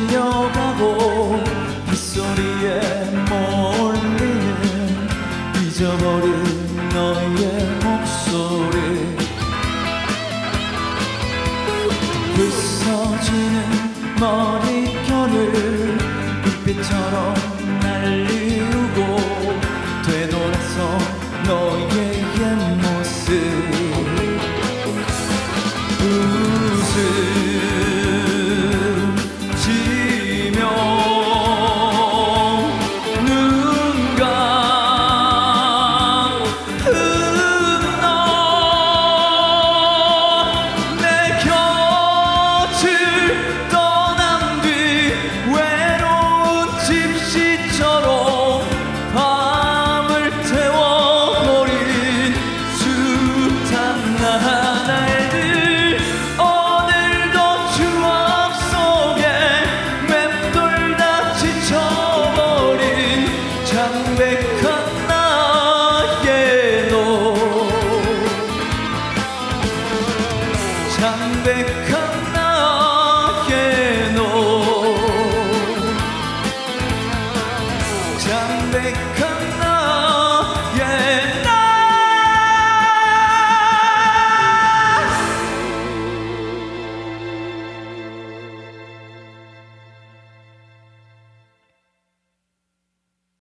밀려가고 빗소리에 몰리는 잊어버린 너의 목소리. 부서지는 머리결을 불빛처럼 날리우고 되돌아서 너의 옛 모습. 웃을